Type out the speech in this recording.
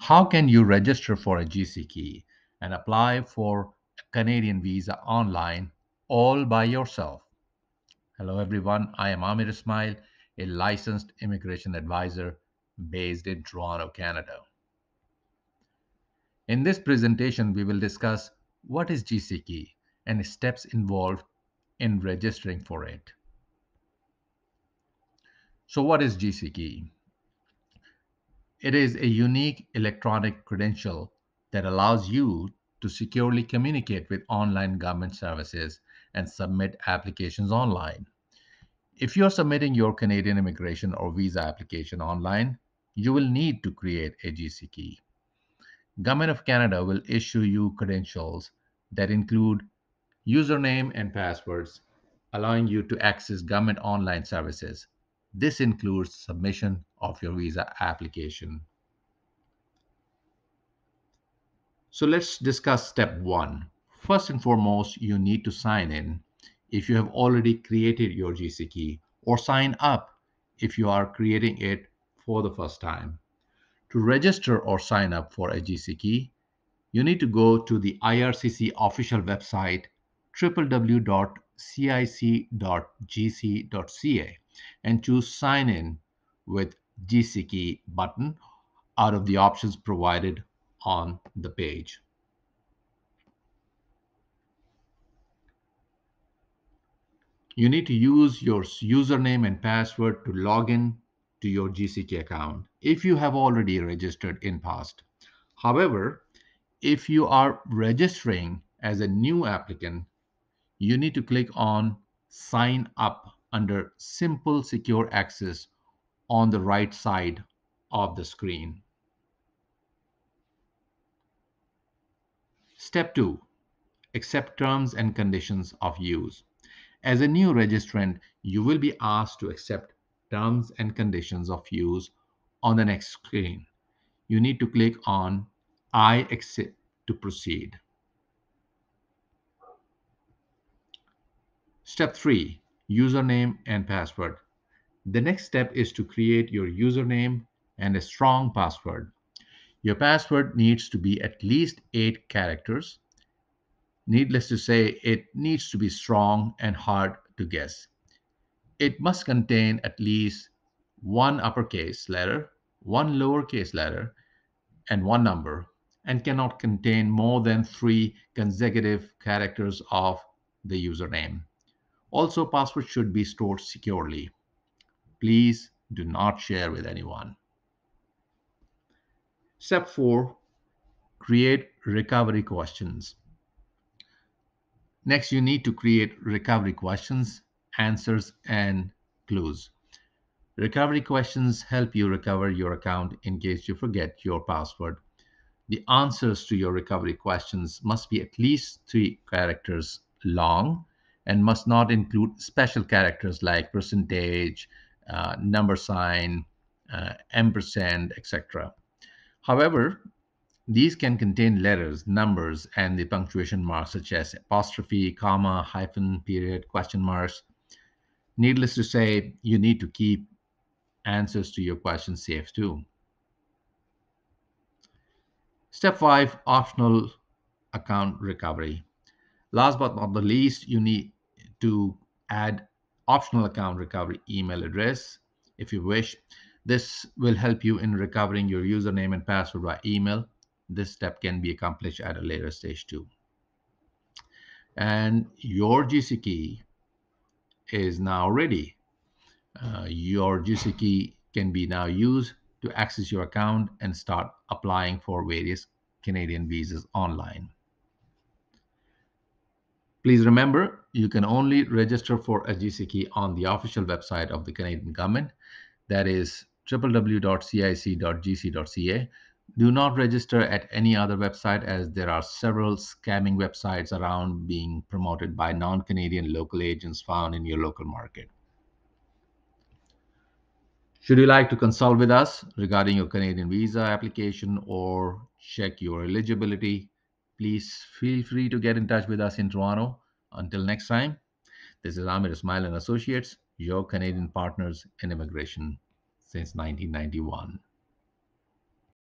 How can you register for a GC key and apply for a Canadian visa online all by yourself? Hello, everyone. I am Amir Ismail, a licensed immigration advisor based in Toronto, Canada. In this presentation, we will discuss what is GC key and steps involved in registering for it. So what is GCKey? It is a unique electronic credential that allows you to securely communicate with online government services and submit applications online. If you're submitting your Canadian immigration or visa application online, you will need to create a GCKey. Government of Canada will issue you credentials that include username and passwords, allowing you to access government online services. This includes submission of your visa application. So let's discuss step one. First and foremost, you need to sign in if you have already created your GC key or sign up if you are creating it for the first time. To register or sign up for a GC key, you need to go to the IRCC official website www.cic.gc.ca and choose sign in with GCKey button out of the options provided on the page. You need to use your username and password to log in to your GCKey account if you have already registered in past. However, if you are registering as a new applicant, you need to click on sign up under simple secure access on the right side of the screen. Step 2. Accept terms and conditions of use. As a new registrant, you will be asked to accept terms and conditions of use on the next screen. You need to click on I accept to proceed. Step 3. Username and password. The next step is to create your username and a strong password. Your password needs to be at least 8 characters. Needless to say, it needs to be strong and hard to guess. It must contain at least one uppercase letter, one lowercase letter, and one number, and cannot contain more than three consecutive characters of the username. Also, password should be stored securely. Please do not share with anyone. Step 4. Create recovery questions. Next, you need to create recovery questions, answers, and clues. Recovery questions help you recover your account in case you forget your password. The answers to your recovery questions must be at least three characters long and must not include special characters like percentage, uh, number sign, uh, ampersand, etc. However, these can contain letters, numbers, and the punctuation marks such as apostrophe, comma, hyphen, period, question marks. Needless to say, you need to keep answers to your questions safe too. Step 5 Optional Account Recovery. Last but not the least, you need to add optional account recovery email address if you wish. This will help you in recovering your username and password by email. This step can be accomplished at a later stage too. And your GC key is now ready. Uh, your GCKey can be now used to access your account and start applying for various Canadian visas online. Please remember, you can only register for a GC key on the official website of the Canadian government. That is www.cic.gc.ca. Do not register at any other website as there are several scamming websites around being promoted by non-Canadian local agents found in your local market. Should you like to consult with us regarding your Canadian visa application or check your eligibility, please feel free to get in touch with us in Toronto. Until next time, this is Amir Ismail and Associates, your Canadian partners in immigration since 1991.